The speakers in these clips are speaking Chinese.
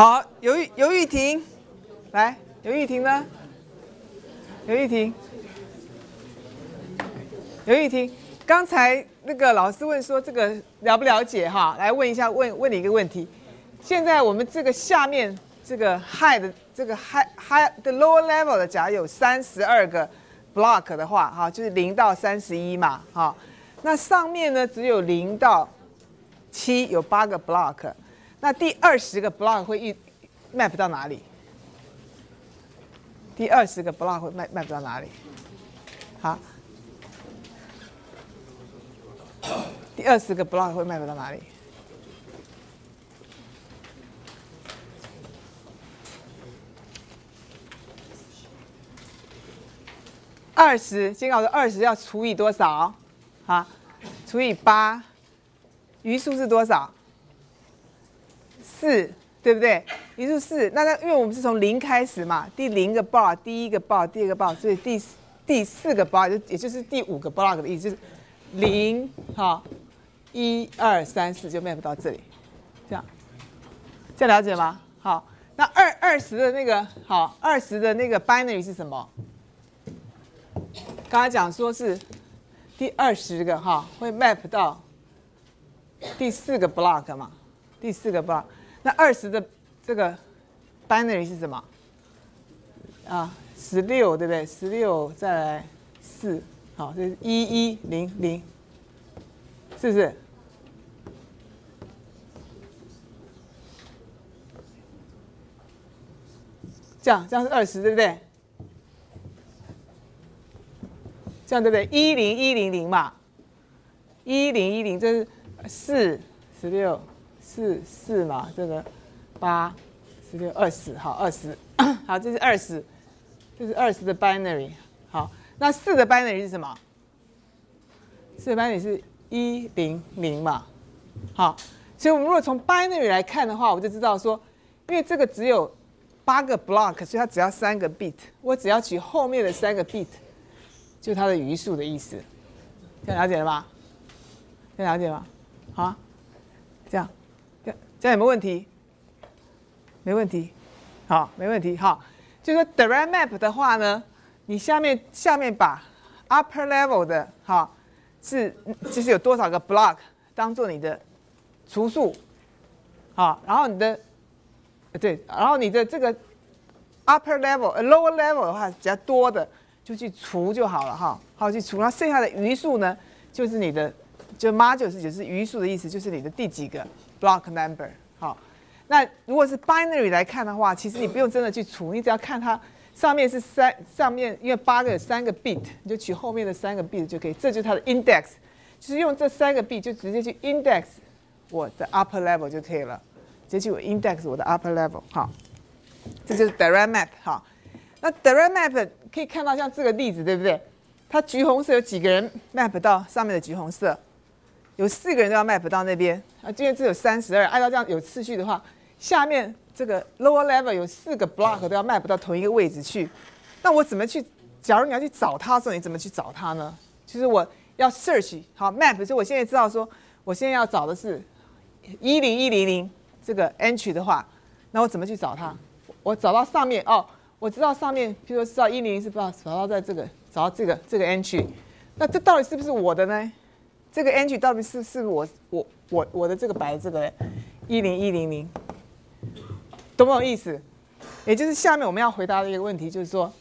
好，刘玉刘玉婷，来，刘玉婷呢？刘玉婷，刘玉婷，刚才那个老师问说这个了不了解哈？来问一下，问问你一个问题。现在我们这个下面这个 high 的这个 high high 的 lower level 的，假如有三十二个 block 的话，哈，就是零到三十一嘛，哈。那上面呢只有零到七，有八个 block。那第二十个 block 会一 map 到哪里？第二十个 block 会 map map 到哪里？好，第二十个 block 会 map 到哪里？二十，先告诉二十要除以多少？好，除以八，余数是多少？四，对不对？余数四，那那因为我们是从零开始嘛，第零个 bar，第一个 bar，第二个 bar，所以第第四个 bar 就也就是第五个 block 的意思，就是零，好，一二三四就 map 到这里，这样，这样了解吗？好，那二二十的那个好，二十的那个 binary 是什么？刚才讲说是第二十个哈，会 map 到第四个 block 嘛？第四个 block，那二十的这个 binary 是什么？啊，十六对不对？十六再来四，好，这是一一零零，是不是？这样，这样是二十对不对？这样对不对？一零一零零嘛，一零一零这是四十六四四嘛，这个八十六二十，好二十，好这是二十，这是二十的 binary，好，那四的 binary 是什么？四的 binary 是一零零嘛，好，所以我们如果从 binary 来看的话，我就知道说，因为这个只有八个 block，所以它只要三个 bit，我只要取后面的三个 bit。就它的余数的意思，这样了解了吧？这样了解吗？好，这样，这样有没有问题？没问题，好，没问题，好。就说 direct map 的话呢，你下面下面把 upper level 的哈是就是有多少个 block 当做你的除数，好，然后你的对，然后你的这个 upper level lower level 的话比较多的。就去除就好了哈，好去除，那剩下的余数呢，就是你的，就 m a 就是就是余数的意思，就是你的第几个 block number 好。那如果是 binary 来看的话，其实你不用真的去除，你只要看它上面是三，上面因为八个有三个 bit，你就取后面的三个 bit 就可以，这就是它的 index，就是用这三个 bit 就直接去 index 我的 upper level 就可以了，直接去我 index 我的 upper level 好，这就是 direct map 好。那 direct map 可以看到像这个例子，对不对？它橘红色有几个人 map 到上面的橘红色？有四个人都要 map 到那边啊。今天只有三十二，按照这样有次序的话，下面这个 lower level 有四个 block 都要 map 到同一个位置去。那我怎么去？假如你要去找它的时候，你怎么去找它呢？就是我要 search 好 map，就我现在知道说，我现在要找的是一零一零零这个 entry 的话，那我怎么去找它？我找到上面哦。我知道上面，譬如说知道一零零是不知道找到在这个找到这个这个 entry，那这到底是不是我的呢？这个 entry 到底是是我我我我的这个白这个一零一零零，懂不懂意思？也就是下面我们要回答的一个问题，就是说，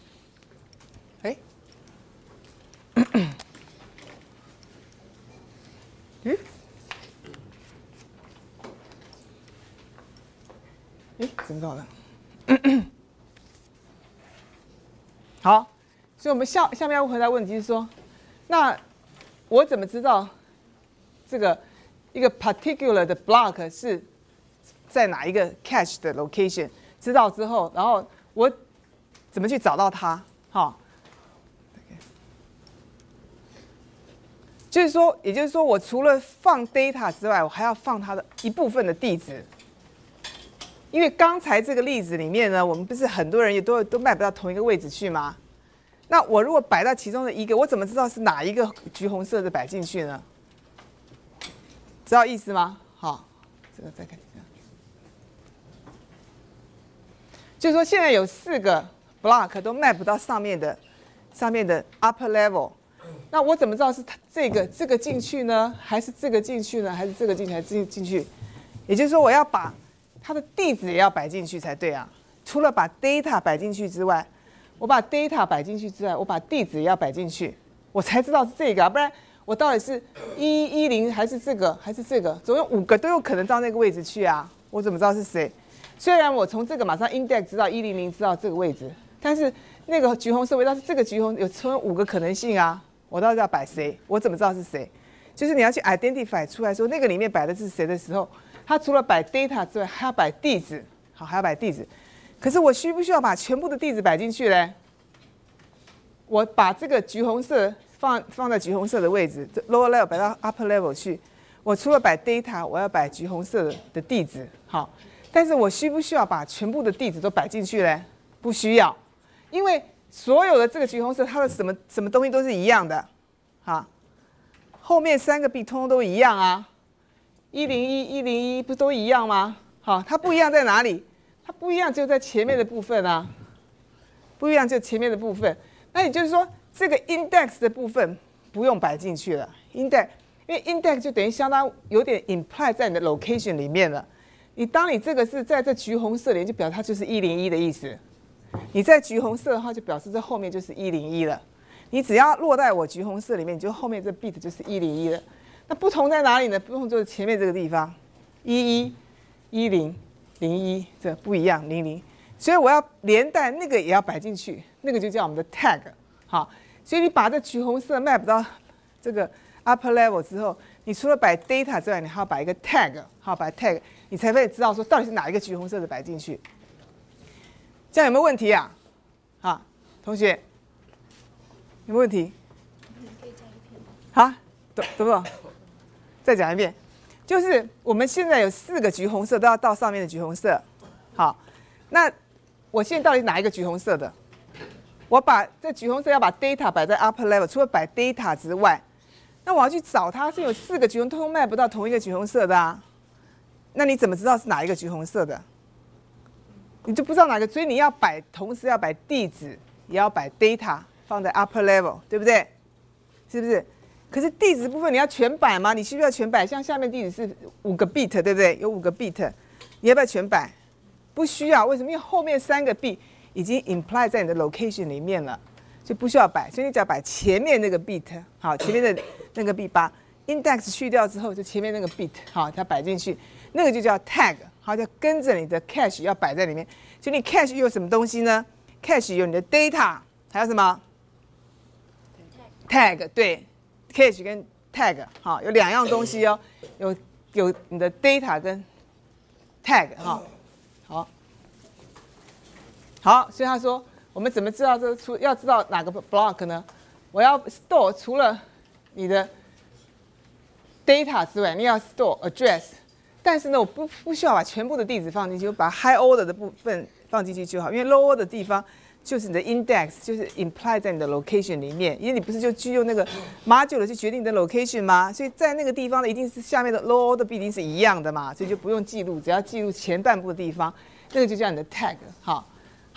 哎，嗯，哎，怎么搞的？好，所以我们下下面要回答问题是说，那我怎么知道这个一个 particular 的 block 是在哪一个 cache 的 location？知道之后，然后我怎么去找到它？哈，就是说，也就是说，我除了放 data 之外，我还要放它的一部分的地址。因为刚才这个例子里面呢，我们不是很多人也都都卖不到同一个位置去吗？那我如果摆到其中的一个，我怎么知道是哪一个橘红色的摆进去呢？知道意思吗？好，这个再看一下。就是说现在有四个 block 都 map 到上面的上面的 upper level，那我怎么知道是它这个这个进去呢，还是这个进去呢，还是这个进去还是进进去？也就是说我要把它的地址也要摆进去才对啊。除了把 data 摆进去之外，我把 data 摆进去之外，我把地址也要摆进去，我才知道是这个，不然我到底是一一零还是这个还是这个？总有五个都有可能到那个位置去啊，我怎么知道是谁？虽然我从这个马上 index 知道一零零知道这个位置，但是那个橘红色位，但是这个橘红有存五个可能性啊，我到底要摆谁？我怎么知道是谁？就是你要去 identify 出来说那个里面摆的是谁的时候，它除了摆 data 之外，还要摆地址，好，还要摆地址。可是我需不需要把全部的地址摆进去嘞？我把这个橘红色。放放在橘红色的位置，lower level 摆到 upper level 去。我除了摆 data，我要摆橘红色的地址，好。但是我需不需要把全部的地址都摆进去嘞？不需要，因为所有的这个橘红色，它的什么什么东西都是一样的，好。后面三个 b 通通都一样啊，一零一一零一不都一样吗？好，它不一样在哪里？它不一样就在前面的部分啊，不一样就前面的部分。那也就是说。这个 index 的部分不用摆进去了，index，因为 index 就等于相当有点 imply 在你的 location 里面了。你当你这个是在这橘红色里，就表示它就是一零一的意思。你在橘红色的话，就表示这后面就是一零一了。你只要落在我橘红色里面，你就后面这 bit 就是一零一了。那不同在哪里呢？不同就是前面这个地方，一一一零零一这不一样，零零。所以我要连带那个也要摆进去，那个就叫我们的 tag。好，所以你把这橘红色 map 到这个 upper level 之后，你除了摆 data 之外，你还要摆一个 tag，好，摆 tag，你才会知道说到底是哪一个橘红色的摆进去。这样有没有问题啊？好，同学，有没有问题？好，懂懂不懂？再讲一遍，就是我们现在有四个橘红色都要到上面的橘红色。好，那我现在到底哪一个橘红色的？我把这橘红色要把 data 摆在 upper level，除了摆 data 之外，那我要去找它是有四个橘红，通通卖不到同一个橘红色的啊。那你怎么知道是哪一个橘红色的？你就不知道哪个，所以你要摆，同时要摆地址，也要摆 data 放在 upper level，对不对？是不是？可是地址部分你要全摆吗？你需不需要全摆？像下面地址是五个 bit，对不对？有五个 bit，你要不要全摆？不需要，为什么？因为后面三个 bit。已经 imply 在你的 location 里面了，就不需要摆，所以你只要摆前面那个 bit，好，前面的 那个 bit 把 index 去掉之后，就前面那个 bit，好，它摆进去，那个就叫 tag，好，就跟着你的 cache 要摆在里面。所以你 cache 有什么东西呢？cache 有你的 data，还有什么？tag，对，cache 跟 tag，好，有两样东西哦，有有你的 data 跟 tag，哈。好，好所以他说，我们怎么知道这出？要知道哪个 block 呢？我要 store 除了你的 data 之外，你要 store address。但是呢，我不不需要把全部的地址放进去，我把 high order 的部分放进去就好。因为 low order 的地方就是你的 index，就是 imply 在你的 location 里面。因为你不是就去用那个 module 去决定你的 location 吗？所以在那个地方呢，一定是下面的 low order 必定是一样的嘛，所以就不用记录，只要记录前半部的地方，那个就叫你的 tag。好。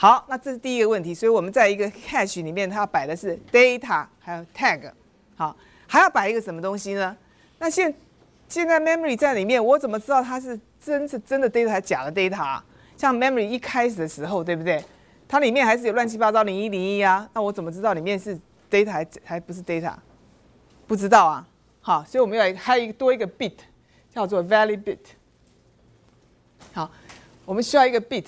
好，那这是第一个问题，所以我们在一个 cache 里面，它要摆的是 data，还有 tag，好，还要摆一个什么东西呢？那现现在 memory 在里面，我怎么知道它是真是真的 data 还是假的 data？像 memory 一开始的时候，对不对？它里面还是有乱七八糟零一零一啊，那我怎么知道里面是 data 还还不是 data？不知道啊。好，所以我们要还有一个多一个 bit，叫做 value bit。好，我们需要一个 bit。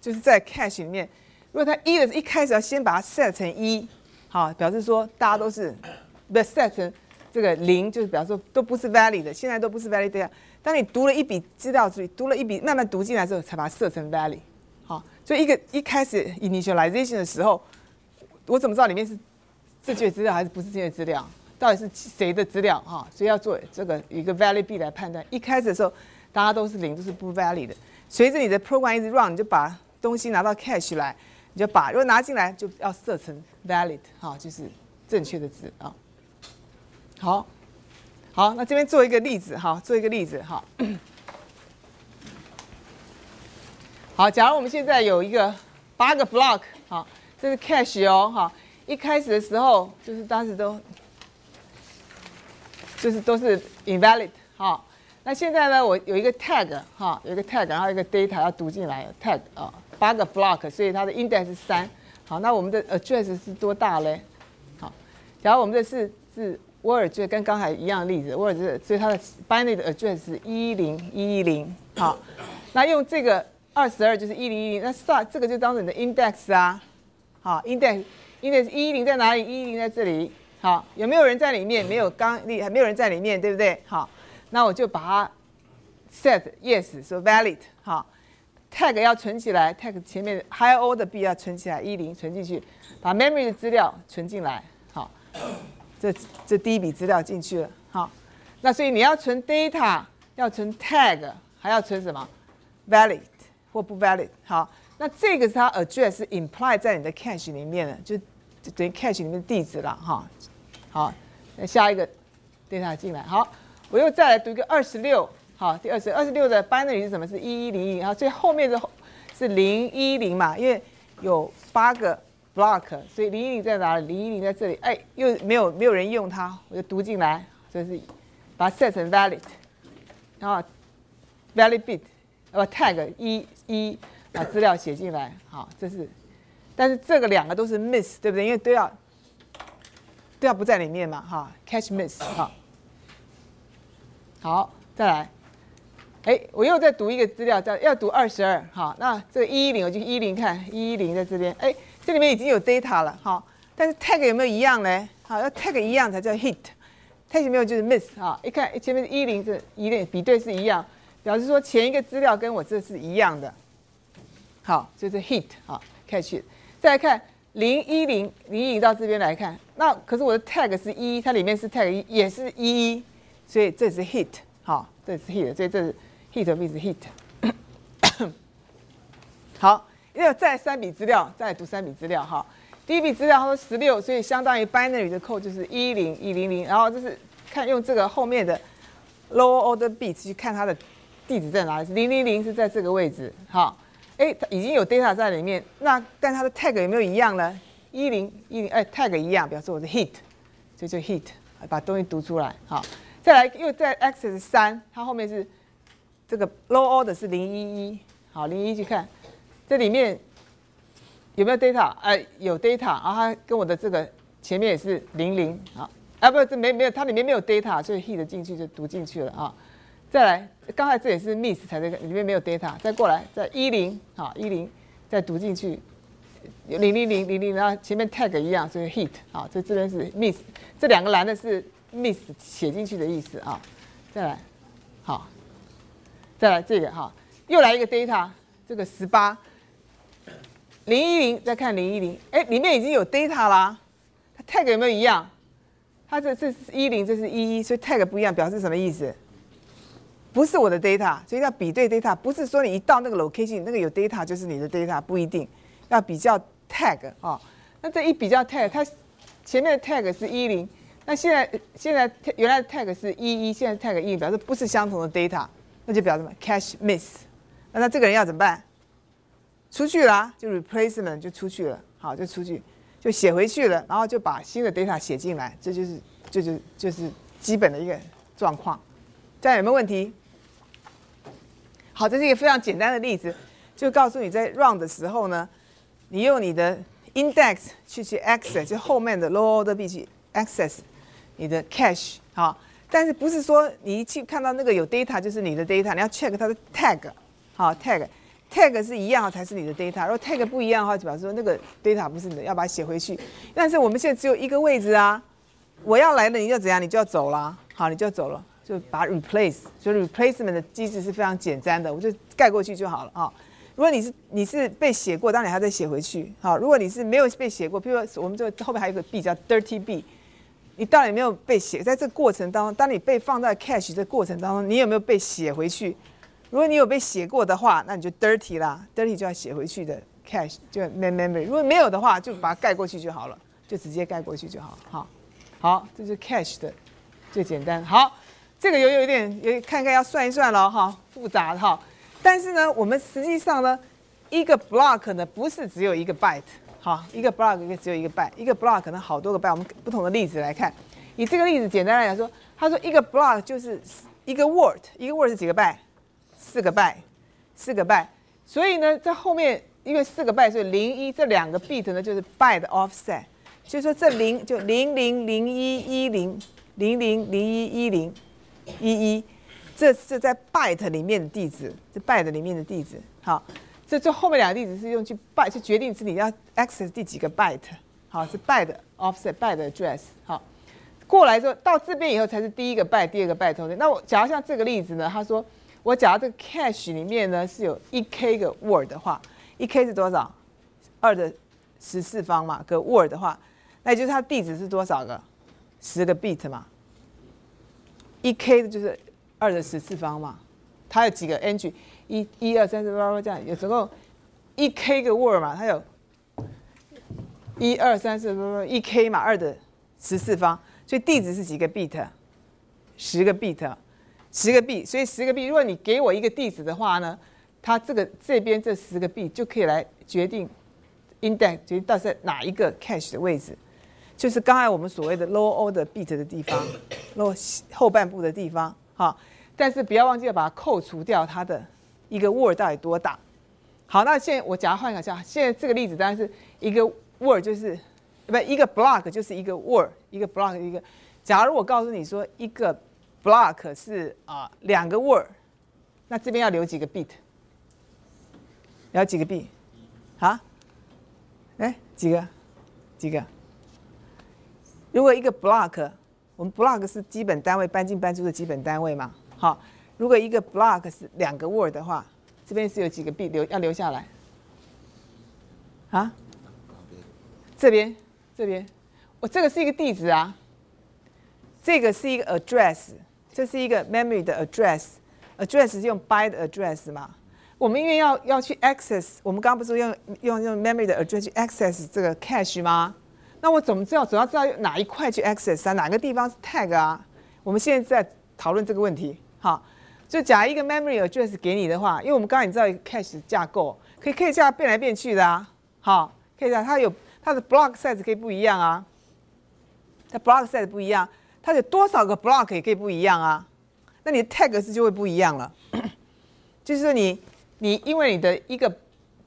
就是在 cache 里面，如果它一的一开始要先把它 set 成一，好，表示说大家都是不 set 成这个零，就是表示说都不是 valid 的，现在都不是 valid 的。当你读了一笔资料，注意读了一笔，慢慢读进来之后，才把它设成 valid。好，所以一个一开始 initialization 的时候，我怎么知道里面是正确资料还是不是正确资料？到底是谁的资料？哈，所以要做这个一个 valid b 来判断。一开始的时候，大家都是零，都是不 valid 的。随着你的 program 一直 run，你就把东西拿到 cache 来，你就把如果拿进来就要设成 valid 哈，就是正确的字啊。好，好，那这边做一个例子哈，做一个例子哈。好，假如我们现在有一个八个 block，好，这是 cache 哦，哈，一开始的时候就是当时都就是都是 invalid，好，那现在呢，我有一个 tag，哈，有一个 tag，然后一个 data 要读进来，tag 啊，八个 block，所以它的 index 是三，好，那我们的 address 是多大嘞？好，假如我们的是是 word 就跟刚才一样的例子，word 所以它的 binary 的 address 是一零一一零，好，那用这个二十二就是一零一零，那算这个就当成你的 index 啊，好，index index 一一零在哪里？一一零在这里。好，有没有人在里面？没有，刚例还没有人在里面，对不对？好，那我就把它 set yes，说 valid。好，tag 要存起来，tag 前面 high o 的 b 要存起来，一零存进去，把 memory 的资料存进来。好，这这第一笔资料进去了。好，那所以你要存 data，要存 tag，还要存什么？valid 或不 valid。好，那这个是它 address imply 在你的 cache 里面的，就等于 cache 里面的地址了。哈。好，那下一个 data 进来。好，我又再来读一个二十六。好，第二十二十六的 binary 是什么？是一一零一。然后最后面的是零一零嘛？因为有八个 block，所以零一零在哪里？零一零在这里。哎，又没有没有人用它，我就读进来。这是把它 set 成 valid，然后 valid bit，呃 tag 一一把资料写进来。好，这是，但是这个两个都是 miss，对不对？因为都要。都要不在里面嘛，哈，catch miss，哈，好，再来，哎，我又在读一个资料，叫要读二十二，好，那这个一一零我就一零看，一一零在这边，哎，这里面已经有 data 了，好，但是 tag 有没有一样呢？好，要 tag 一样才叫 hit，tag 没有就是 miss，啊，一看前面是一零是一零比对是一样，表示说前一个资料跟我这是一样的，好，就是 hit，好，catch，再来看。零一零零一到这边来看，那可是我的 tag 是一，它里面是 tag 一，也是一，所以这是 hit，好，这是 hit，所以这是 hit 必是 hit。好，要再三笔资料，再读三笔资料哈。第一笔资料它说十六，所以相当于 binary 的 code 就是一零一零零，然后就是看用这个后面的 lower order bits 去看它的地址在哪里，零零零是在这个位置，好。哎，它已经有 data 在里面，那但它的 tag 有没有一样呢？一零一零，哎，tag 一样，表示我是 hit，所以就 hit，把东西读出来。好，再来又在 access 三，它后面是这个 low order 是零一一，好，零一去看这里面有没有 data？哎，有 data，然后它跟我的这个前面也是零零，好，啊不，这没没有，它里面没有 data，所以 hit 进去就读进去了啊。再来，刚才这也是 miss 才这个，里面没有 data。再过来，在一零，好一零，再读进去，零零零零零，然后前面 tag 一样，所以 hit，好，这这边是 miss，这两个蓝的是 miss 写进去的意思啊。再来，再来这个哈，又来一个 data，这个十八，零一零，再看零一零，哎，里面已经有 data 啦，它 tag 有没有一样？它这这是一零，这是一一，所以 tag 不一样，表示什么意思？不是我的 data，所以要比对 data。不是说你一到那个 location，那个有 data 就是你的 data，不一定要比较 tag 啊。那这一比较 tag，它前面的 tag 是一零，那现在现在原来的 tag 是一一，现在 tag 一，表示不是相同的 data，那就表示什么？cache miss。那那这个人要怎么办？出去了，就 replacement 就出去了，好，就出去，就写回去了，然后就把新的 data 写进来，这就是就就就是基本的一个状况。这样有没有问题？好，这是一个非常简单的例子，就告诉你在 run 的时候呢，你用你的 index 去去 access，就后面的 low order bit 去 access 你的 cache，好，但是不是说你一去看到那个有 data 就是你的 data，你要 check 它的 tag，好 tag，tag 是一样才是你的 data，如果 tag 不一样的话，就表示说那个 data 不是你的，要把它写回去。但是我们现在只有一个位置啊，我要来了，你要怎样？你就要走了，好，你就要走了。就把 replace，所以 replacement 的机制是非常简单的，我就盖过去就好了啊。如果你是你是被写过，当然还要再写回去。好，如果你是没有被写过，譬如说我们这后面还有个 B 叫 dirty B，你到底有没有被写，在这过程当中，当你被放在 cache 这过程当中，你有没有被写回去？如果你有被写过的话，那你就 dirty 啦，dirty 就要写回去的 cache 就 main memory。如果没有的话，就把它盖过去就好了，就直接盖过去就好。好，好，这是 cache 的最简单。好。这个有有一点，有看看要算一算了哈，复杂的哈。但是呢，我们实际上呢，一个 block 呢不是只有一个 byte，好，一个 block 一个只有一个 byte，一个 block 可能好多个 byte。我们不同的例子来看，以这个例子简单来讲说，他说一个 block 就是一个 word，一个 word 是几个 byte？四个 byte，四个 byte。所以呢，在后面因为四个 byte，所以零一这两个 bit 呢就是 byte offset。所以说这零就零零零一一零零零零一一零一一，这是在 byte 里面的地址，这 byte 里面的地址。好，这这后面两个地址是用去 byte 去决定是你要 access 第几个 byte。好，是 byte offset byte address。好，过来之后到这边以后才是第一个 byte，第二个 byte 中间。那我假如像这个例子呢，他说我假如这个 cache 里面呢是有一 k 个 word 的话，一 k 是多少？二的十次方嘛，个 word 的话。那也就是它地址是多少个？十个 bit 嘛。一 k 的就是二的十次方嘛。它有几个 entry？一、一二三四八八这样，有总共一 k 个 word 嘛。它有一二三四八八一 k 嘛，二的十次方，所以地址是几个 bit？十个 bit，十个 b，。所以十个 b，如果你给我一个地址的话呢，它这个这边这十个 b 就可以来决定 index 决定到在哪一个 cache 的位置。就是刚才我们所谓的 low order bit 的地方，low 后半部的地方，哈。但是不要忘记要把它扣除掉它的一个 word 到底多大。好，那现在我假如换一下，现在这个例子当然是一个 word 就是不一个 block 就是一个 word，一个 block 一个。假如我告诉你说一个 block 是啊两个 word，那这边要留几个 bit？要几个 b？啊？哎，几个？几个？如果一个 block，我们 block 是基本单位，搬进搬出的基本单位嘛？好，如果一个 block 是两个 word 的话，这边是有几个 b 留要留下来？啊？这边，这边，我这个是一个地址啊，这个是一个 address，这是一个 memory 的 address，address 是用 byte address 嘛？我们因为要要去 access，我们刚刚不是用用用 memory 的 address 去 access 这个 cache 吗？那我怎么知道？总要知道哪一块去 access 啊？哪个地方是 tag 啊？我们现在在讨论这个问题。好，就假一个 memory address 给你的话，因为我们刚刚你知道 cache 架构可以可以这样变来变去的啊。好，可以这样，它有它的 block size 可以不一样啊。它 block size 不一样，它有多少个 block 也可以不一样啊。那你的 tag 是就会不一样了。就是说你你因为你的一个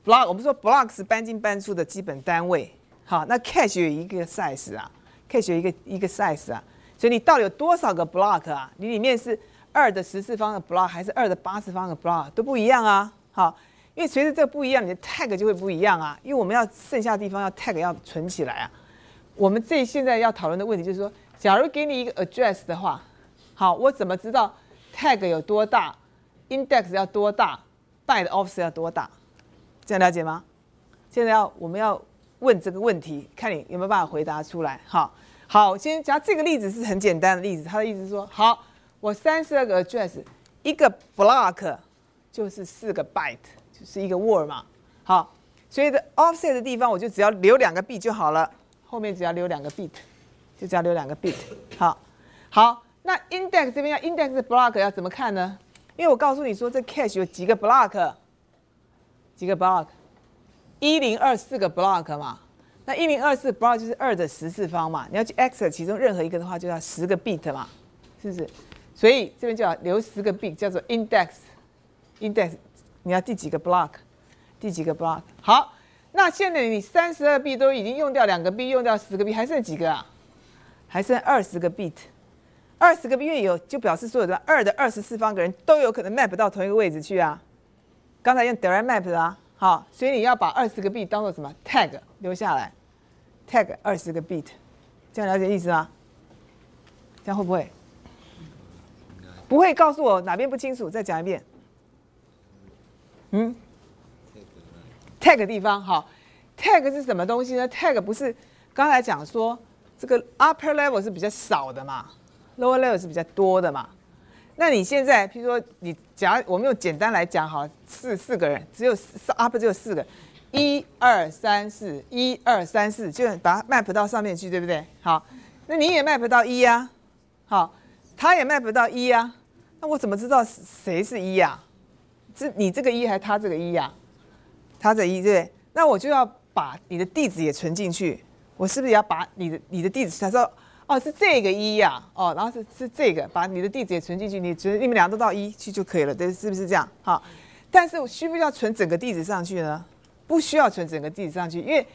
block，我们说 block 是搬进搬出的基本单位。好，那 cache 有一个 size 啊，cache 有一个一个 size 啊，所以你到底有多少个 block 啊？你里面是二的十次方的 block 还是二的八次方的 block 都不一样啊。好，因为随着这不一样，你的 tag 就会不一样啊。因为我们要剩下的地方要 tag 要存起来啊。我们这现在要讨论的问题就是说，假如给你一个 address 的话，好，我怎么知道 tag 有多大，index 要多大，byte offset 要多大？这样了解吗？现在要我们要。问这个问题，看你有没有办法回答出来。好，好，先讲这个例子是很简单的例子。他的意思是说，好，我三十二个 address，一个 block 就是四个 byte，就是一个 word 嘛。好，所以的 offset 的地方我就只要留两个 bit 就好了，后面只要留两个 bit，就只要留两个 bit。好，好，那 index 这边要 index block 要怎么看呢？因为我告诉你说，这 cache 有几个 block，几个 block。一零二四个 block 嘛，那一零二四 block 就是二的十次方嘛，你要去 access 其中任何一个的话，就要十个 bit 嘛，是不是？所以这边就要留十个 bit，叫做 index，index，你要第几个 block，第几个 block？好，那现在你三十二 b 都已经用掉两个 b，用掉十个 b，还剩几个啊？还剩二十个 bit，二十个 bit 有就表示所有的二的二十次方个人都有可能 map 到同一个位置去啊。刚才用 direct map 的啊。好，所以你要把二十个 b 当做什么 tag 留下来，tag 二十个 bit，这样了解意思吗？这样会不会？不会告诉我哪边不清楚，再讲一遍。嗯，tag 地方好，tag 是什么东西呢？tag 不是刚才讲说这个 upper level 是比较少的嘛，lower level 是比较多的嘛。那你现在，譬如说，你假我们用简单来讲，好，四四个人，只有四 upper 只有四个，一二三四，一二三四，就把它 map 到上面去，对不对？好，那你也 map 到一呀，好，他也 map 不到一呀，那我怎么知道谁是一呀？这你这个一还是他这个一呀？他的一对，那我就要把你的地址也存进去，我是不是也要把你的你的地址？他说哦是这个一呀，哦，然后是是这个，把你的地址也存进去，你觉得你们俩都到一去就可以了，对，是不是这样？好，但是需不需要存整个地址上去呢？不需要存整个地址上去，因为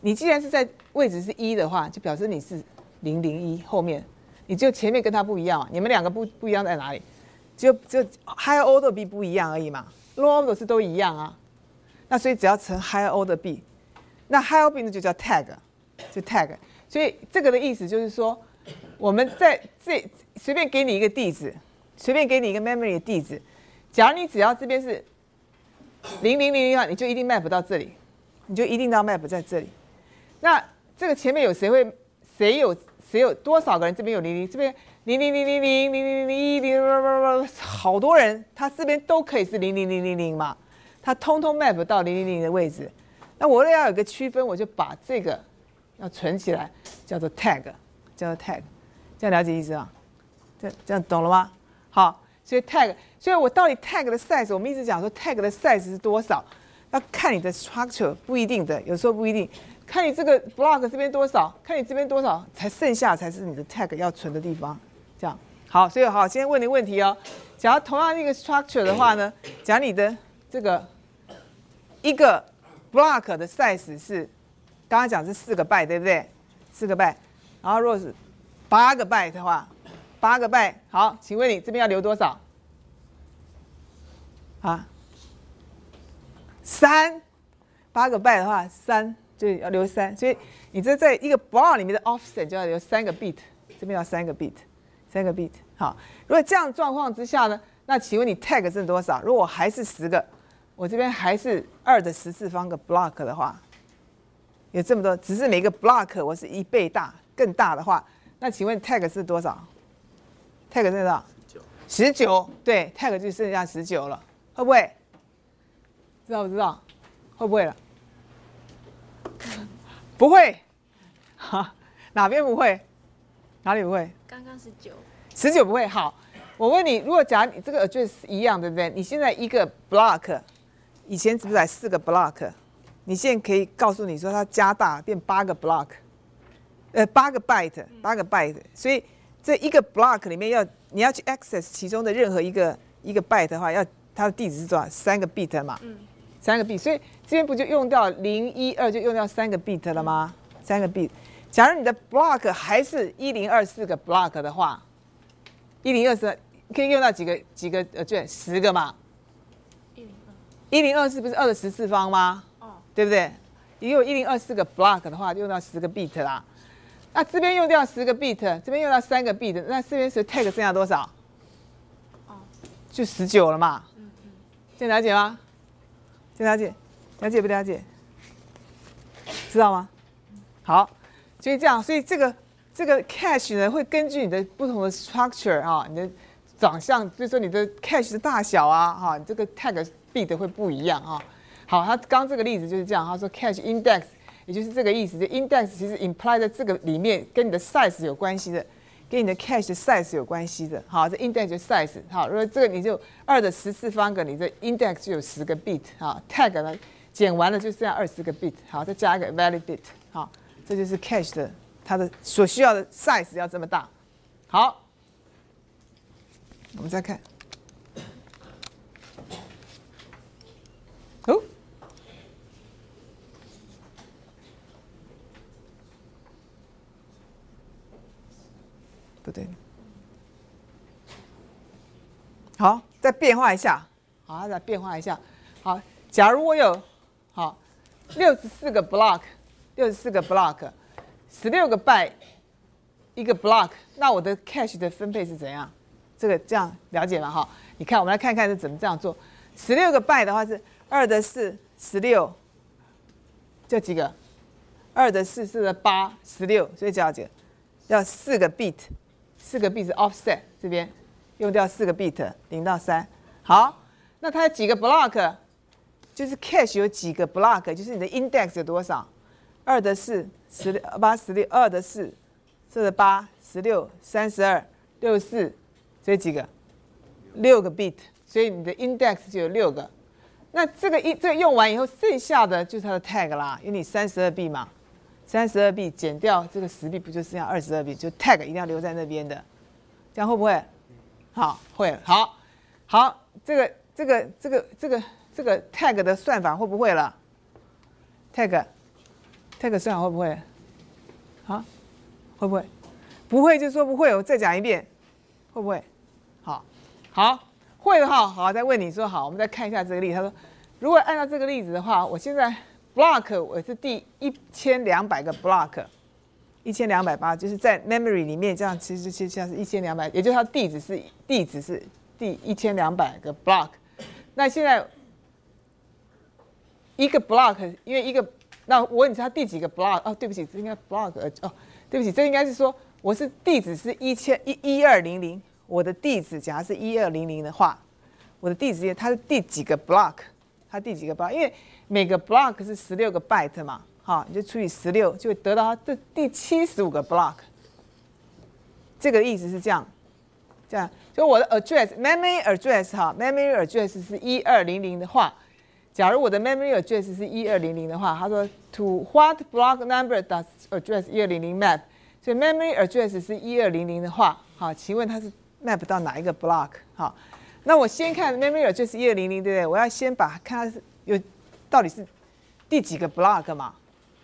你既然是在位置是一的话，就表示你是零零一后面，你就前面跟它不一样，啊你们两个不不一样在哪里？就就 higher order b 不一样而已嘛，lower order 是都一样啊。那所以只要乘 higher order b，那 higher b 呢就叫 tag，就 tag。所以这个的意思就是说，我们在这随便给你一个地址，随便给你一个 memory 的地址，假如你只要这边是。零零零零号，你就一定 map 到这里，你就一定到 map 在这里。那这个前面有谁会？谁有谁有多少个人？这边有零零，这边零零零零零零零零一零，好多人，他这边都可以是零零零零零嘛？他通通 map 到零零零的位置。那我为了要有个区分，我就把这个要存起来，叫做 tag，叫做 tag，这样了解意思吗？这这样懂了吗？好。所以 tag，所以我到底 tag 的 size，我们一直讲说 tag 的 size 是多少，要看你的 structure，不一定的，有时候不一定，看你这个 block 这边多少，看你这边多少，才剩下才是你的 tag 要存的地方。这样好，所以好，先问你问题哦。假如同样一个 structure 的话呢，假如你的这个一个 block 的 size 是刚刚讲是四个 byte，对不对？四个 byte，然后如果是八个 byte 的话。八个 byte，好，请问你这边要留多少？啊，三，八个 byte 的话，三就要留三，所以你这在一个 block 里面的 offset 就要留三个 bit，这边要三个 bit，三个 bit，好，如果这样状况之下呢，那请问你 tag 是多少？如果还是十个，我这边还是二的十次方个 block 的话，有这么多，只是每个 block 我是一倍大，更大的话，那请问 tag 是多少？tag 是多少？十九。十九，对，tag 就剩下十九了，会不会？知道不知道？会不会了？不会。哈，哪边不会？哪里不会？刚刚十九。十九不会。好，我问你，如果假如你这个 address 一样，对不对？你现在一个 block，以前只是四个 block，你现在可以告诉你说它加大变八个 block，呃，八个 byte，八个 byte，所以。这一个 block 里面要你要去 access 其中的任何一个一个 byte 的话，要它的地址是多少？三个 bit 嘛，嗯，三个 bit，所以这边不就用掉零一二就用掉三个 bit 了吗？三个 bit。假如你的 block 还是一零二四个 block 的话，一零二四可以用到几个几个呃，对，十个嘛。一零二。一零二四不是二的十次方吗？哦，对不对？也有一零二四个 block 的话，用到十个 bit 啦。那这边用掉十个 bit，这边用到三个 bit，那这边是 tag 剩下多少？哦，就十九了嘛。嗯嗯，这了解吗？这了解，了解不了解？知道吗？好，所以这样，所以这个这个 cache 呢，会根据你的不同的 structure 啊，你的长相，比如说你的 cache 的大小啊，哈，你这个 tag bit 会不一样啊。好，他刚这个例子就是这样，他说 cache index。也就是这个意思，就 index 其实 imply 在这个里面跟你的 size 有关系的，跟你的 cache size 有关系的。好，这 index size 好，如果这个你就二的十次方个，你的 index 就有十个 bit 好，tag 呢减完了就剩下二十个 bit 好，再加一个 valid bit 好，这就是 cache 的它的所需要的 size 要这么大。好，我们再看。哦。不对，好，再变化一下，好，再变化一下，好，假如我有好六十四个 block，六十四个 block，十六个 by 一个 block，那我的 cache 的分配是怎样？这个这样了解了哈？你看，我们来看看是怎么这样做。十六个 by 的话是二的四十六，这几个？二的四四的八十六，所以要几个？要四个 bit。四个 bit 是 offset 这边用掉四个 bit 零到三，好，那它有几个 block？就是 cache 有几个 block？就是你的 index 有多少？二的四十六八十六，二的四四的八十六三十二六十四，所以几个？六个 bit，所以你的 index 就有六个。那这个一这个用完以后，剩下的就是它的 tag 啦，因为你三十二 B 嘛，三十二 B 减掉这个十 B，不就剩下二十二 B？就 tag 一定要留在那边的，这样会不会？好，会。好，好，这个这个这个这个这个 tag 的算法会不会了？tag tag 算法会不会？好，会不会？不会就说不会，我再讲一遍，会不会？好，好。会的话，好，再问你说好，我们再看一下这个例子。他说，如果按照这个例子的话，我现在 block 我是第一千两百个 block，一千两百八，就是在 memory 里面，这样其实其实像是一千两百，也就是它地址是地址是第一千两百个 block。那现在一个 block，因为一个，那我问你，它第几个 block？哦，对不起，这应该 block，哦，对不起，这应该是说我是地址是一千一一二零零。我的地址，假如是一二零零的话，我的地址它是第几个 block？它第几个 block？因为每个 block 是十六个 byte 嘛，好，你就除以十六，就会得到它这第七十五个 block。这个意思是这样，这样，就我的 address，memory address 哈，memory address 是一二零零的话，假如我的 memory address 是一二零零的话，他说 to what block number does address 一二零零 map？所以 memory address 是一二零零的话，好，请问它是？map 到哪一个 block？好，那我先看 memory address 一二零零，对不对？我要先把看它是有到底是第几个 block 嘛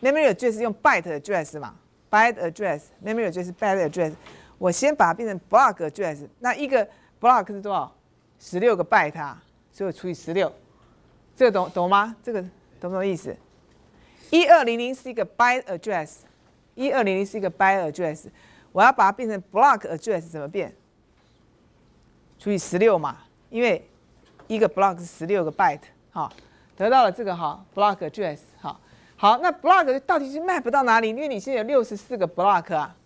？memory address 用 byte address 嘛，byte address，memory address byte address。我先把它变成 block address，那一个 block 是多少？十六个 byte 啊，所以我除以十六，这个懂懂吗？这个懂不懂意思？一二零零是一个 by address，一二零零是一个 by address，我要把它变成 block address 怎么变？除以十六嘛，因为一个 block 是十六个 byte，好，得到了这个哈 block address，好，好，那 block 到底是 map 到哪里？因为你现在有六十四个 block 啊，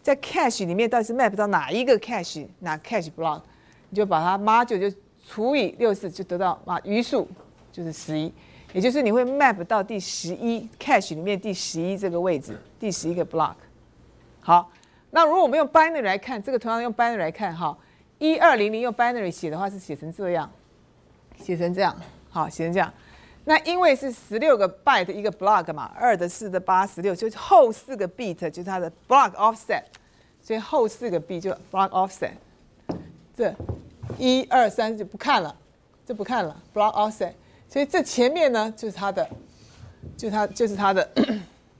在 cache 里面到底是 map 到哪一个 cache，哪 cache block，你就把它 module 就除以六十，就得到啊余数就是十一，也就是你会 map 到第十一 cache 里面第十一这个位置，第十一个 block。好，那如果我们用 binary 来看，这个同样用 binary 来看哈。一二零零用 binary 写的话是写成这样，写成这样，好，写成这样。那因为是十六个 byte 一个 block 嘛，二的、四的、八、十六，就是后四个 bit 就是它的 block offset，所以后四个 bit 就 block offset。这一二三就不看了，就不看了 block offset。所以这前面呢就是它的，就它就是它的，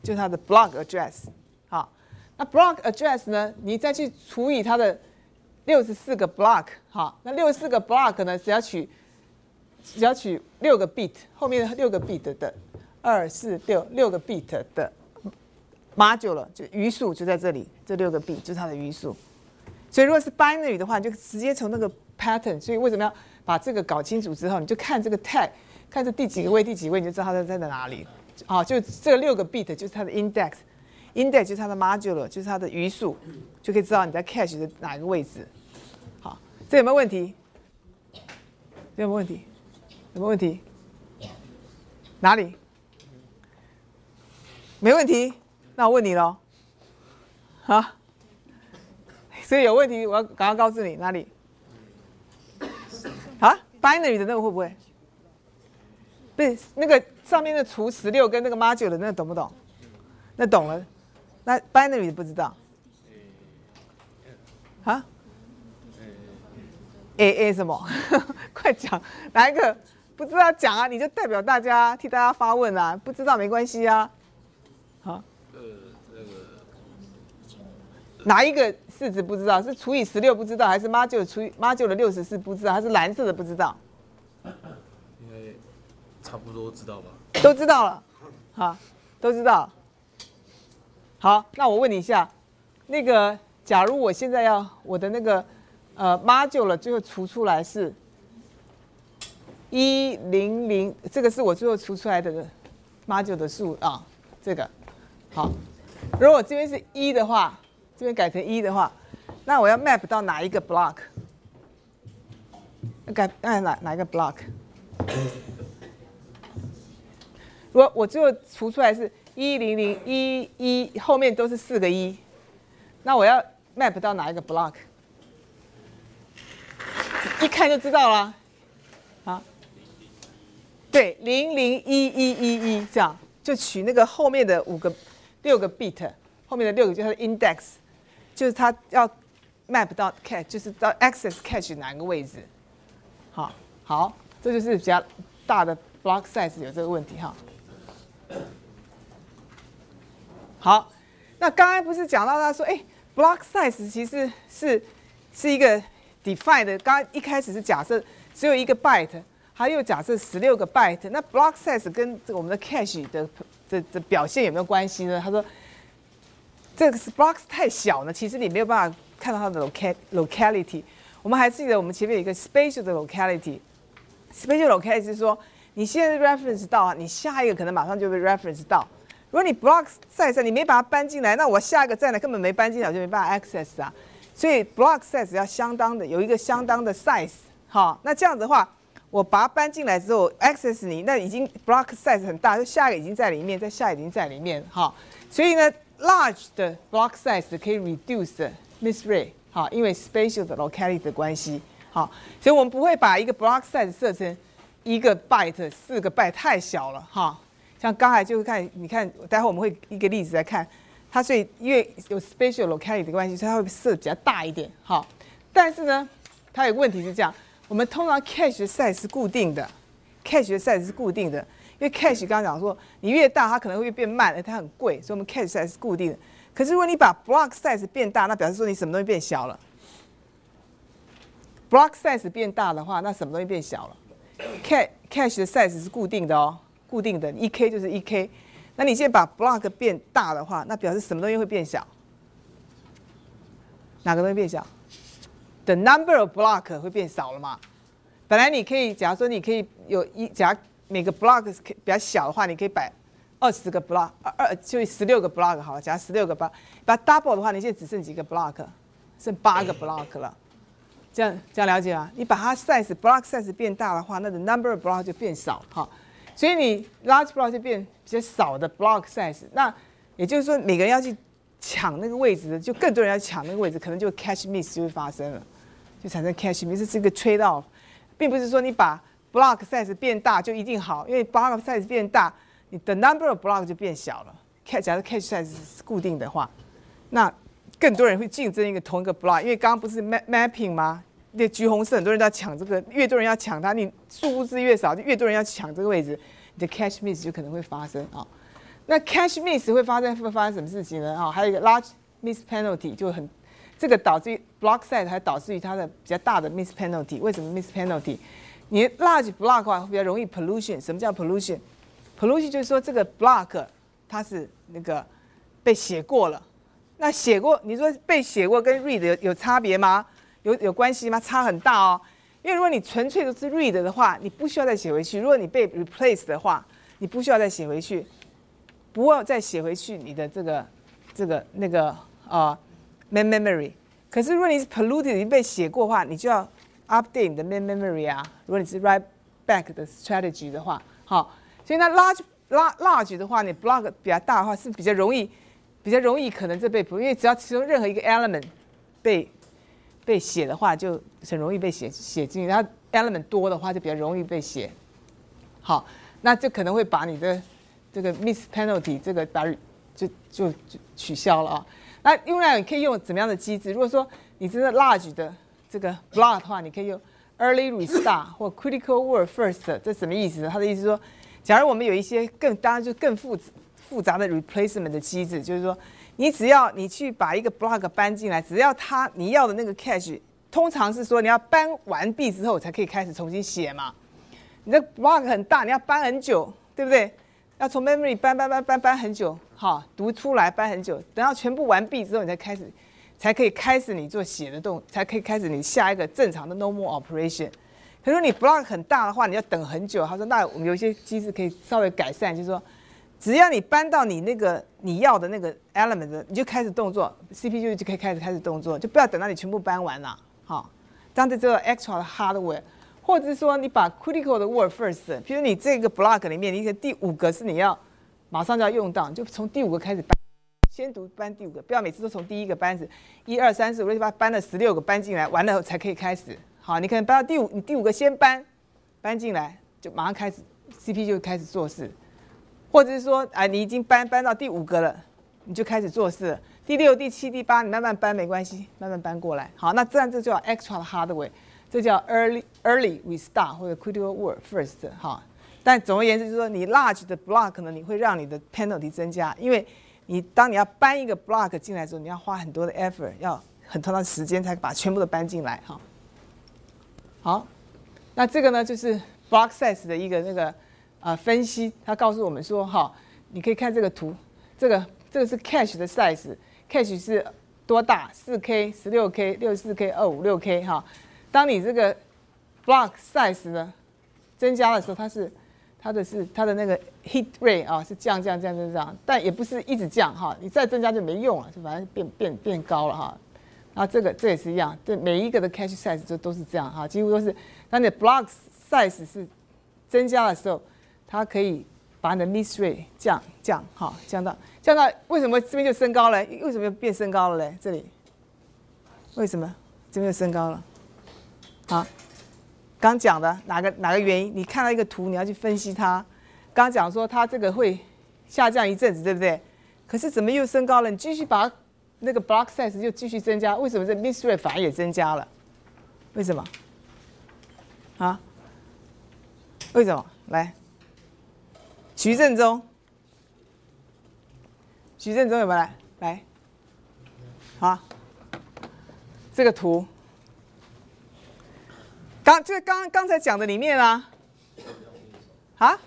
就是它 的 block address。好，那 block address 呢，你再去除以它的。六十四个 block，好，那六十四个 block 呢？只要取，只要取六个 bit，后面的六个 bit 的二四六六个 bit 的 module 了，就余数就在这里，这六个 bit 就是它的余数。所以如果是 binary 的话，你就直接从那个 pattern。所以为什么要把这个搞清楚之后，你就看这个 tag，看这第几个位，第几位，你就知道它在在哪里。好，就这六个 bit 就是它的 index。index 就是它的 module，就是它的余数，就可以知道你在 cache 的哪个位置。好，这有没有问题？有没有问题？有没有问题？哪里？没问题？那我问你喽。好，所以有问题，我要赶快告诉你哪里。啊，binary 的那个会不会？不是那个上面的除十六跟那个 module 的那懂不懂？那懂了。那 binary 不知道，啊？A A 什么？快讲，哪一个不知道讲啊？你就代表大家替大家发问啊！不知道没关系啊。好。呃，那个哪一个式子不知道？是除以十六不知道，还是妈就除以妈就的六十四不知道，还是蓝色的不知道？差不多知道吧？都知道了，好，都知道。好，那我问你一下，那个，假如我现在要我的那个，呃，module 了，最后除出来是，一零零，这个是我最后除出来的 module 的数啊，这个，好，如果这边是一的话，这边改成一的话，那我要 map 到哪一个 block？改按哪哪一个 block？如果我最后除出来是。一零零一一后面都是四个一，那我要 map 到哪一个 block？一看就知道了，啊，对，零零一一一一这样，就取那个后面的五个、六个 bit，后面的六个就是它的 index，就是它要 map 到 cache，就是到 access catch 哪个位置。好，好，这就是比较大的 block size 有这个问题哈。好，那刚才不是讲到他说，哎，block size 其实是是一个 defined 的，刚一开始是假设只有一个 byte。它又假设十六个 byte，那 block size 跟这个我们的 cache 的这这表现有没有关系呢？他说，这个是 block 太小呢，其实你没有办法看到它的 local locality。我们还记得我们前面有一个 spatial 的 locality，spatial locality 是说你现在 reference 到，你下一个可能马上就被 reference 到。如果你 block size 你没把它搬进来，那我下一个站呢根本没搬进来，我就没办法 access 啊。所以 block size 要相当的有一个相当的 size，哈，那这样子的话。我把它搬进来之后，access 你那已经 block size 很大，就下一个已经在里面，在下一个已经在里面，哈，所以呢，large 的 block size 可以 reduce miss rate，哈，因为 spatial 的 locality 的关系，好，所以我们不会把一个 block size 设成一个 byte，四个 byte 太小了，哈，像刚才就是看，你看，待会我们会一个例子来看，它所以因为有 spatial locality 的关系，所以它会设比较大一点，哈，但是呢，它有个问题是这样。我们通常 cache size 是固定的，cache size 是固定的，因为 cache 刚刚讲说，你越大它可能会越变慢，它很贵，所以我们 cache size 是固定的。可是如果你把 block size 变大，那表示说你什么东西变小了。block size 变大的话，那什么东西变小了 cache cache 的 size 是固定的哦，固定的，一 k 就是一 k。那你现在把 block 变大的话，那表示什么东西会变小？哪个东西变小？The number of block 会变少了嘛？本来你可以，假如说你可以有一，假如每个 block 比较小的话，你可以摆二十个 block，二二就十六个 block 好了。假如十六个 block，把 double 的话，你现在只剩几个 block？剩八个 block 了。这样这样了解吗？你把它 size block size 变大的话，那 the number of block 就变少哈。所以你 large block 就变比较少的 block size。那也就是说，每个人要去抢那个位置的，就更多人要抢那个位置，可能就 cache miss 就会发生了。就产生 cache miss 是一个 trade off，并不是说你把 block size 变大就一定好，因为 block size 变大，你的 number of block 就变小了。cat 假如 catch size 是固定的话，那更多人会竞争一个同一个 block，因为刚刚不是 map mapping 吗？那橘红色很多人在抢这个，越多人要抢它，你数字越少，就越多人要抢这个位置，你的 catch miss 就可能会发生啊。那 catch miss 会发生会发生什么事情呢？啊，还有一个 large miss penalty 就很。这个导致于 block size 还导致于它的比较大的 miss penalty。为什么 miss penalty？你 large block 的话比较容易 pollution。什么叫 pollution？pollution 就是说这个 block 它是那个被写过了。那写过，你说被写过跟 read 有有差别吗？有有关系吗？差很大哦。因为如果你纯粹都是 read 的话，你不需要再写回去。如果你被 replace 的话，你不需要再写回去，不要再写回去你的这个这个那个啊。main memory，可是如果你是 polluted 已经被写过的话，你就要 update 你的 main memory 啊。如果你是 write back 的 strategy 的话，好，所以那 large large large 的话，你 block 比较大的话是比较容易，比较容易可能这被，因为只要其中任何一个 element 被被写的话，就很容易被写写进去。然后 element 多的话，就比较容易被写。好，那就可能会把你的这个 miss penalty 这个把就就就取消了啊。那另外你可以用怎么样的机制？如果说你真的 large 的这个 block 的话，你可以用 early restart 或 critical word first。这什么意思？他的意思说，假如我们有一些更当然就更复杂复杂的 replacement 的机制，就是说，你只要你去把一个 block 搬进来，只要它你要的那个 cache，通常是说你要搬完毕之后才可以开始重新写嘛。你的 block 很大，你要搬很久，对不对？要从 memory 搬搬搬搬搬很久。好，读出来搬很久，等到全部完毕之后，你才开始，才可以开始你做写的动，才可以开始你下一个正常的 normal operation。可是你 block 很大的话，你要等很久。他说，那我们有一些机制可以稍微改善，就是说，只要你搬到你那个你要的那个 element，你就开始动作，CPU 就可以开始开始动作，就不要等到你全部搬完了。好，当这个 extra 的 hardware，或者是说你把 critical 的 word first，比如你这个 block 里面，你的第五个是你要。马上就要用到，就从第五个开始搬，先读搬第五个，不要每次都从第一个班子，一二三四五六七八搬了十六个搬进来，完了才可以开始。好，你可能搬到第五，你第五个先搬，搬进来就马上开始，CPU 就开始做事，或者是说，哎，你已经搬搬到第五个了，你就开始做事。第六、第七、第八，你慢慢搬没关系，慢慢搬过来。好，那这样这叫 extra hard way，这叫 early early we start 或者 critical work first 哈。但总而言之，就是说你 large 的 block 呢，你会让你的 penalty 增加，因为你当你要搬一个 block 进来的时候，你要花很多的 effort，要很长的时间才把全部都搬进来哈。好，那这个呢就是 block size 的一个那个呃分析，他告诉我们说哈，你可以看这个图，这个这个是 cache 的 size，cache 是多大？四 K、十六 K、六十四 K、二五六 K 哈。当你这个 block size 呢增加的时候，它是它的是它的那个 hit rate 啊是降降降降降，但也不是一直降哈，你再增加就没用了，就反正变变变高了哈。然后这个这也是一样，对每一个的 cache size 就都是这样哈，几乎都是当你 block size 是增加的时候，它可以把你的 miss rate 降降哈降到降到为什么这边就升高了？为什么要变升高了嘞？这里为什么这边又升高了？好，刚讲的哪个哪个原因？你看到一个图，你要去分析它。刚讲说它这个会下降一阵子，对不对？可是怎么又升高了？你继续把那个 block size 就继续增加，为什么这 miss rate 反而也增加了？为什么？啊？为什么？来，徐正中，徐正中有没有来？来，好，这个图。刚就是刚刚才讲的里面啊，啊，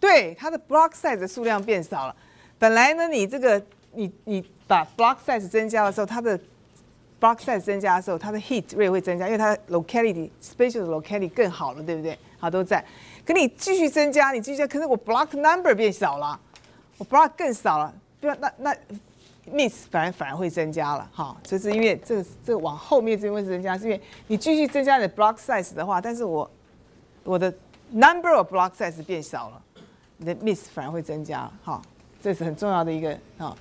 对，它的 block size 的数量变少了。本来呢，你这个你你把 block size 增加的时候，它的 block size 增加的时候，它的 hit rate 会增加，因为它 locality spatial locality 更好了，对不对？好，都在。可你继续增加，你继续加，可是我 block number 变少了，我 block 更少了，不要那那。miss 反而反而会增加了，哈，这是因为这个这个往后面这边会增加，是因为你继续增加你的 block size 的话，但是我我的 number of block size 变小了，你的 miss 反而会增加，哈，这是很重要的一个啊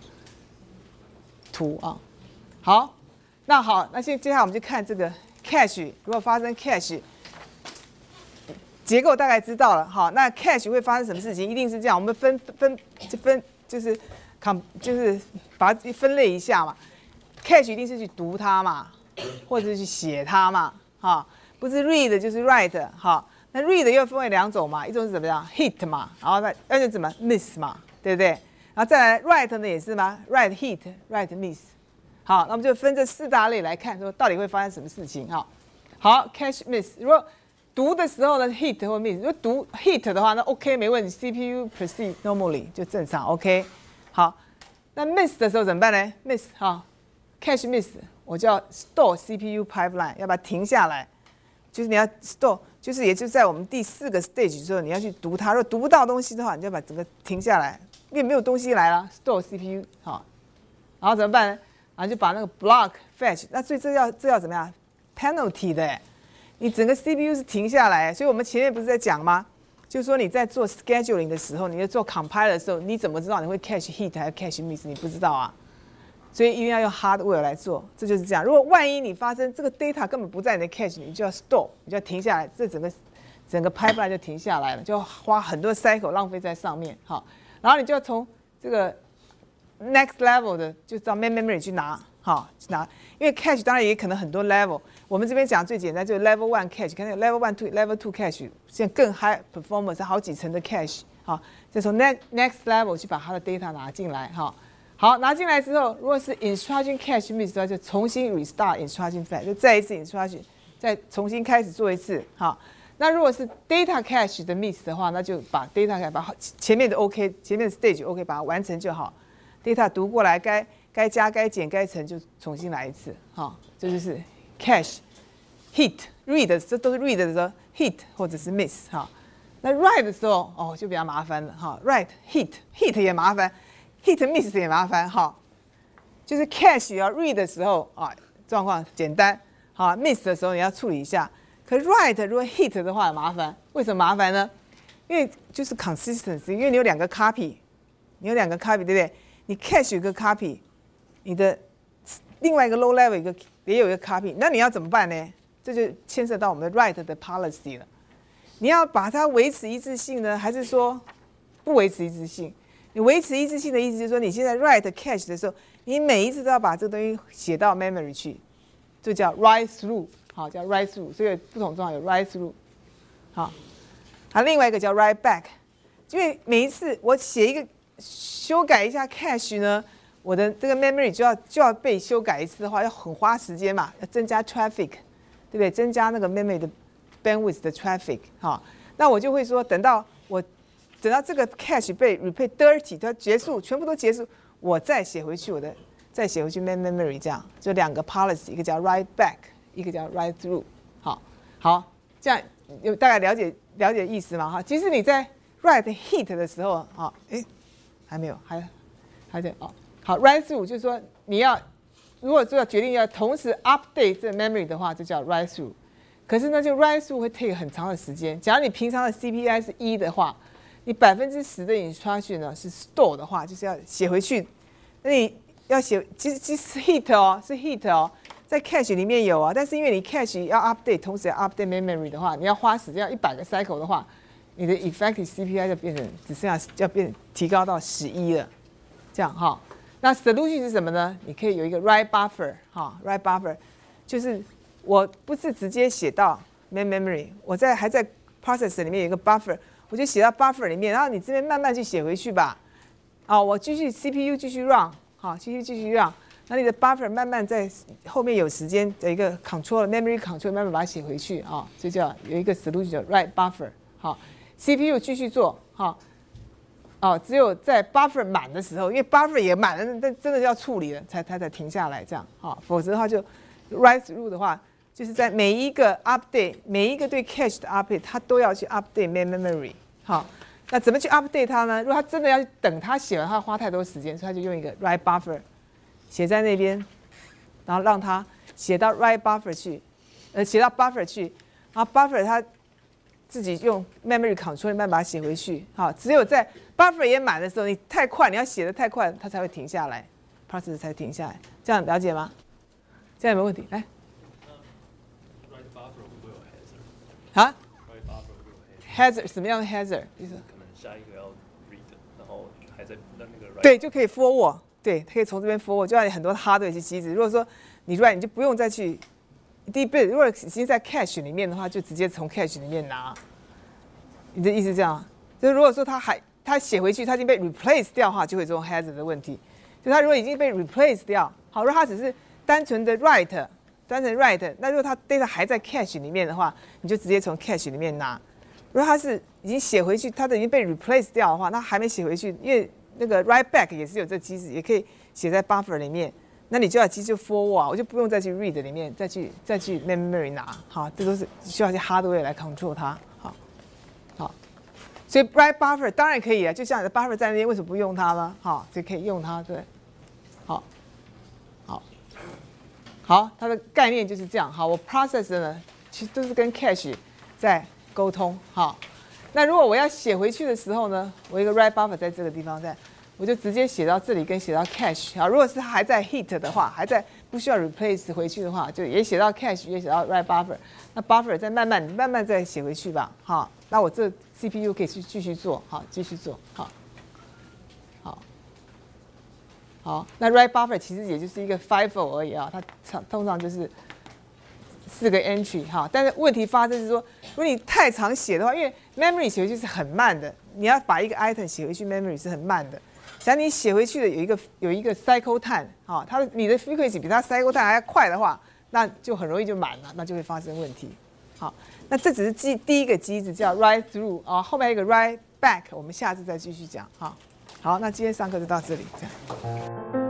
图啊。好，那好，那现接下来我们就看这个 cache，如果发生 cache 结构大概知道了，好，那 cache 会发生什么事情？一定是这样，我们分分就分就是。看，就是把它分类一下嘛。Cache 一定是去读它嘛，或者是去写它嘛，哈，不是 read 就是 write，哈。那 read 又分为两种嘛，一种是怎么样，hit 嘛，然后再那就怎么 miss 嘛，对不对？然后再来 write 呢也是吗？write hit，write miss。好，那我们就分这四大类来看，说到底会发生什么事情哈。好，cache miss，如果读的时候呢 hit 或 miss，如果读 hit 的话，那 OK 没问题，CPU proceed normally 就正常 OK。好，那 miss 的时候怎么办呢？miss 哈，cache miss，我就要 store CPU pipeline，要把它停下来，就是你要 store，就是也就在我们第四个 stage 之后，你要去读它。如果读不到东西的话，你就把整个停下来，因为没有东西来了，store CPU 好，然后怎么办呢？然后就把那个 block fetch，那所以这要这要怎么样？penalty 的，你整个 CPU 是停下来，所以我们前面不是在讲吗？就是说你在做 scheduling 的时候，你在做 compile 的时候，你怎么知道你会 cache hit 还是 catch miss？你不知道啊，所以一定要用 hardware 来做。这就是这样。如果万一你发生这个 data 根本不在你的 catch，你就要 stop，你就要停下来，这整个整个 pipeline 就停下来了，就花很多 cycle 浪费在上面。好，然后你就要从这个 next level 的就到 main memory 去拿，好拿，因为 cache 当然也可能很多 level。我们这边讲最简单就是 level one cache，看那 level one two level two cache，现在更 high performance，好几层的 cache，好，再从 next next level 去把它的 data 拿进来，哈，好，拿进来之后，如果是 instruction cache miss 的话，就重新 restart instruction fetch，就再一次 instruction，再重新开始做一次，好，那如果是 data cache 的 miss 的话，那就把 data 把前面的 OK，前面的 stage OK 把它完成就好，data 读过来，该该加该减该乘就重新来一次，哈，这就是。cache hit read 这都是 read 的时候 hit 或者是 miss 哈，那 write 的时候哦就比较麻烦了哈，write hit hit 也麻烦，hit miss 也麻烦哈，就是 cache 要 read 的时候啊状况简单，好 miss 的时候你要处理一下，可 write 如果 hit 的话麻烦，为什么麻烦呢？因为就是 consistency，因为你有两个 copy，你有两个 copy 对不对？你 cache 有个 copy，你的另外一个 low level 一个。也有一个 copy，那你要怎么办呢？这就牵涉到我们的 write 的 policy 了。你要把它维持一致性呢，还是说不维持一致性？你维持一致性的意思就是说，你现在 write cache 的时候，你每一次都要把这个东西写到 memory 去，这叫 write through，好，叫 write through。所以不同状态有 write through，好，好，另外一个叫 write back，因为每一次我写一个修改一下 cache 呢，我的这个 memory 就要就要被修改一次的话，要很花时间嘛，要增加 traffic，对不对？增加那个 memory 的 bandwidth 的 traffic，好，那我就会说等到我。等到这个 cache 被 repeat dirty，它结束，全部都结束，我再写回去我的，再写回去 main memory，这样就两个 policy，一个叫 write back，一个叫 write through。好，好，这样有大概了解了解意思嘛？哈，其实你在 write hit 的时候，啊，哎，还没有，还还在哦。好，write through 就是说你要如果说要决定要同时 update 这 memory 的话，就叫 write through。可是呢，就 write through 会 take 很长的时间。假如你平常的 CPI 是一的话，你百分之十的 instruction 呢是 store 的话，就是要写回去。那你要写，其实其实 hit 哦，是 hit 哦，在 cache 里面有啊。但是因为你 cache 要 update，同时要 update memory 的话，你要花时间要一百个 cycle 的话，你的 effective CPI 就变成只剩下要变提高到十一了。这样哈，那 solution 是什么呢？你可以有一个 write buffer 哈，write buffer 就是我不是直接写到 main memory，我在还在 process 里面有一个 buffer。我就写到 buffer 里面，然后你这边慢慢去写回去吧。哦，我继续 CPU 继续 run，好，继续继续 run。那你的 buffer 慢慢在后面有时间的一个 control memory control 慢慢把它写回去啊，这叫有一个 solution 叫 write buffer。好，CPU 继续做，好，哦，只有在 buffer 满的时候，因为 buffer 也满了，那真的要处理了，才它才停下来这样，好，否则的话就 write through 的话。就是在每一个 update，每一个对 cache 的 update，它都要去 update main memory。好，那怎么去 update 它呢？如果它真的要等它写完，它花太多时间，所以它就用一个 write buffer 写在那边，然后让它写到 write buffer 去，呃，写到 buffer 去，然后 buffer 它自己用 memory control 慢慢把它写回去。好，只有在 buffer 也满的时候，你太快，你要写的太快，它才会停下来，process 才停下来。这样了解吗？这样有没有问题？来。啊？hazard 什么样的 hazard？意思可能下一个要 read，然后还在那那个对，就可以 forward，对，可以从这边 forward，就像很多 hardware 机机子。如果说你 write，你就不用再去第一步。如果已经在 cache 里面的话，就直接从 cache 里面拿。你的意思这样？就是如果说他还他写回去，他已经被 replace 掉的话，就会这种 hazard 的问题。就他如果已经被 replace 掉，好，如果他只是单纯的 write。单纯 write，那如果他 data 还在 cache 里面的话，你就直接从 cache 里面拿。如果他是已经写回去，它都已经被 replace 掉的话，那还没写回去，因为那个 write back 也是有这机制，也可以写在 buffer 里面。那你就要记住 forward，我就不用再去 read 里面，再去再去 memory 拿。好，这都是需要一些 hardware 来 control 它。好，好，所以 write buffer 当然可以啊，就像你的 buffer 在那边，为什么不用它呢？好，就可以用它，对。好好，它的概念就是这样。好，我 process 呢，其实都是跟 cache 在沟通。好，那如果我要写回去的时候呢，我一个 write buffer 在这个地方，在，我就直接写到这里，跟写到 cache。好，如果是它还在 hit 的话，还在不需要 replace 回去的话，就也写到 cache，也写到 write buffer。那 buffer 再慢慢慢慢再写回去吧。好，那我这 CPU 可以去继续做。好，继续做。好。好，那 write buffer 其实也就是一个 FIFO 而已啊，它常通常就是四个 entry 哈。但是问题发生是说，如果你太常写的话，因为 memory 写回去是很慢的，你要把一个 item 写回去，memory 是很慢的。假如你写回去的有一个有一个 cycle time 哈，它的你的 frequency 比它 cycle time 还要快的话，那就很容易就满了，那就会发生问题。好，那这只是机第一个机子叫 write through 啊，后面一个 write back，我们下次再继续讲哈。好，那今天上课就到这里，这样。